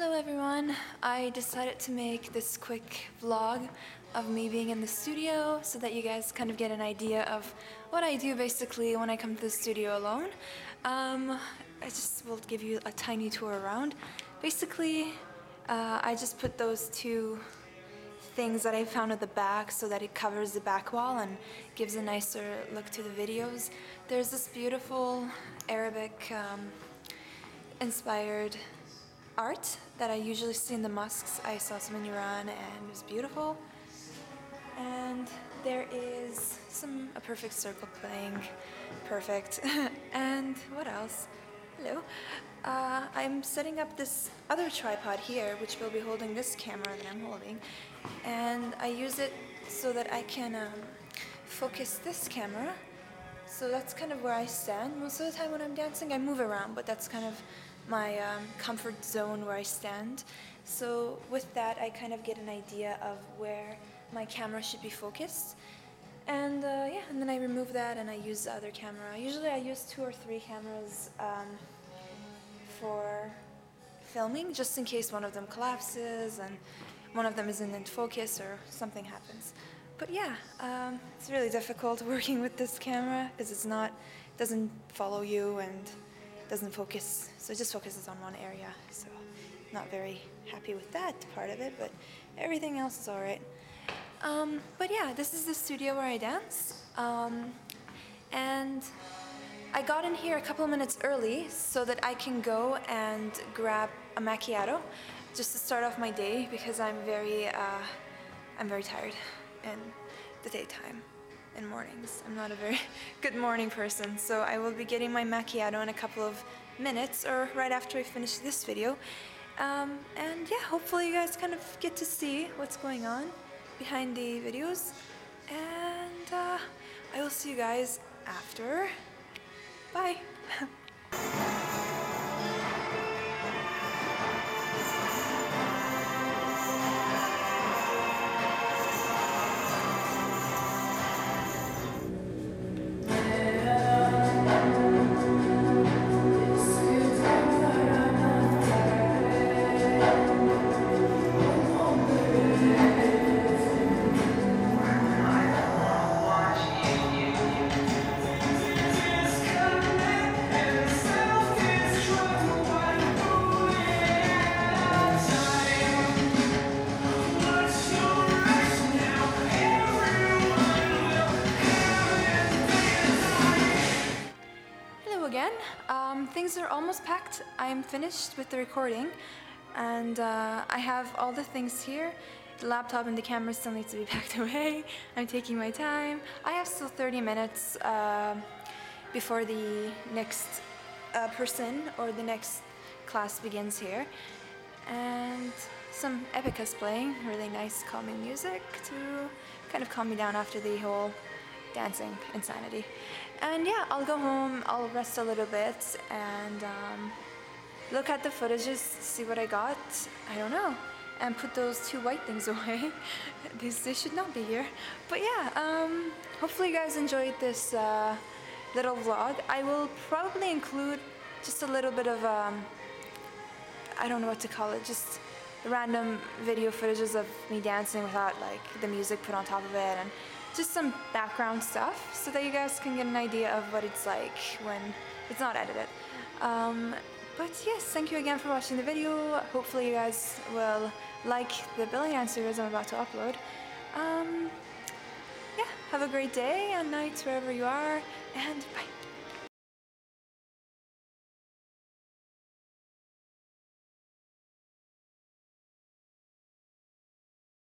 Hello everyone. I decided to make this quick vlog of me being in the studio so that you guys kind of get an idea of what I do basically when I come to the studio alone. Um, I just will give you a tiny tour around. Basically, uh, I just put those two things that I found at the back so that it covers the back wall and gives a nicer look to the videos. There's this beautiful Arabic um, inspired art that I usually see in the mosques. I saw some in Iran and it was beautiful. And there is some A Perfect Circle playing, perfect. and what else? Hello. Uh, I'm setting up this other tripod here, which will be holding this camera that I'm holding, and I use it so that I can um, focus this camera. So that's kind of where I stand. Most of the time when I'm dancing, I move around, but that's kind of my um, comfort zone where I stand. So with that, I kind of get an idea of where my camera should be focused. And uh, yeah, and then I remove that and I use the other camera. Usually I use two or three cameras um, for filming, just in case one of them collapses and one of them isn't in focus or something happens. But yeah, um, it's really difficult working with this camera because it's not, it doesn't follow you and doesn't focus, so it just focuses on one area. So not very happy with that part of it, but everything else is all right. Um, but yeah, this is the studio where I dance. Um, and I got in here a couple of minutes early so that I can go and grab a macchiato just to start off my day because I'm very, uh, I'm very tired in the daytime in mornings. I'm not a very good morning person, so I will be getting my macchiato in a couple of minutes or right after I finish this video. Um, and yeah, hopefully you guys kind of get to see what's going on behind the videos. And uh, I will see you guys after. Bye. again. Um, things are almost packed. I'm finished with the recording and uh, I have all the things here. The laptop and the camera still need to be packed away. I'm taking my time. I have still 30 minutes uh, before the next uh, person or the next class begins here. And some Epica's playing, really nice calming music to kind of calm me down after the whole dancing insanity. And yeah, I'll go home, I'll rest a little bit and um, look at the footages, see what I got. I don't know. And put those two white things away. These they should not be here. But yeah, um, hopefully you guys enjoyed this uh, little vlog. I will probably include just a little bit of, um, I don't know what to call it, just random video footages of me dancing without like the music put on top of it and just some background stuff so that you guys can get an idea of what it's like when it's not edited. Um, but yes, thank you again for watching the video. Hopefully you guys will like the dance series I'm about to upload. Um, yeah, have a great day and night wherever you are, and bye.